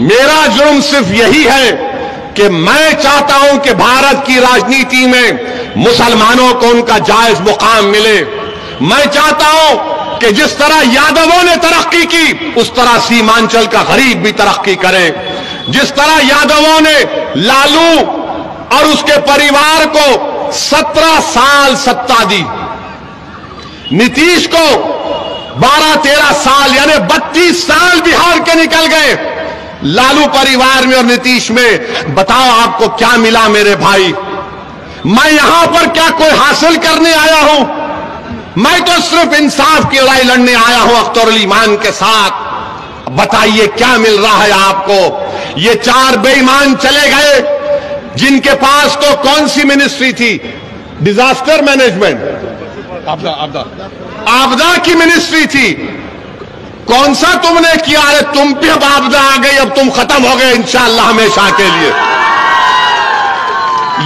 मेरा जुर्म सिर्फ़ यही है कि मैं चाहता हूँ कि भारत की राजनीति में मुसलमानों को उनका जायज़ मुकाम मिले। मैं चाहता हूँ कि जिस तरह यादवों ने तरक्की की, उस तरह सीमांचल का गरीब भी तरक्की करे। जिस तरह यादवों ने लालू और उसके परिवार को सत्रह साल सत्ता दी। नीतीश को बारह तेरह साल, यानी बत्तीस साल बिहार के निकल गए। लालू परिवार में और नीतीश में बताओ आपको क्या मिला मेरे भाई? मैं यहाँ पर क्या कोई हासिल करने आया हूँ? मैं तो सिर्फ़ इंसाफ की लड़ाई लड़ने आया हूँ अख्तर ईमान के साथ। बताइए क्या मिल रहा है आपको? ये चार बेईमान चले गए जिनके पास तो कौन सी मिनिस्ट्री थी? डिजास्टर मैनेजमेंट आपदा आपदा। आपदा की मिनिस्ट्री थी। कौन सा तुमने किया? अरे तुम पे आपदा आ गई, अब तुम खत्म हो गए इंशाला हमेशा के लिए।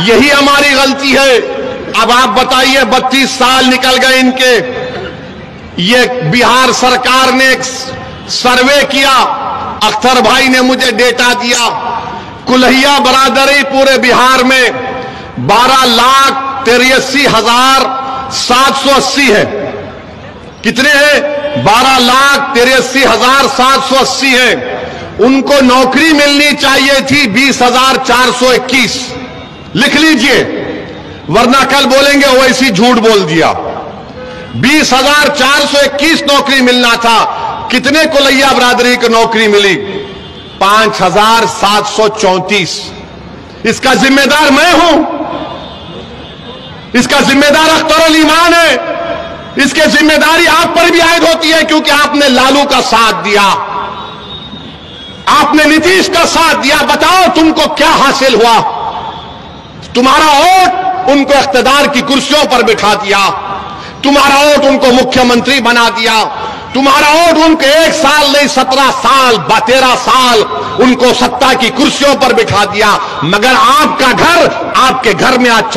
यही हमारी गलती है। अब आप बताइए, बत्तीस साल निकल गए इनके। ये बिहार सरकार ने एक सर्वे किया। अख्तर भाई ने मुझे डेटा दिया। कुल्हिया बरादरी पूरे बिहार में 12 लाख तिरासी हज़ार सात सौ अस्सी है। कितने हैं? बारह लाख तिरासी हज़ार सात सौ अस्सी है। उनको नौकरी मिलनी चाहिए थी बीस हज़ार चार सौ इक्कीस। लिख लीजिए, वरना कल बोलेंगे वैसी झूठ बोल दिया। बीस हज़ार चार सौ इक्कीस नौकरी मिलना था। कितने कोलैया बरादरी को नौकरी मिली? पाँच हज़ार सात सौ चौंतीस। इसका जिम्मेदार मैं हूँ। इसका जिम्मेदार अख्तर ईमान है। इसके ज़िम्मेदारी आप पर भी आयद होती है, क्योंकि आपने लालू का साथ दिया। आपने नीतीश का साथ दिया। बताओ तुमको क्या हासिल हुआ? तुम्हारा वोट उनको इकतदार की कुर्सियों पर बिठा दिया। तुम्हारा वोट उनको मुख्यमंत्री बना दिया। तुम्हारा वोट उनको एक साल नहीं, सत्रह साल तेरह साल उनको सत्ता की कुर्सियों पर बिठा दिया। मगर आपका घर आपके घर में आज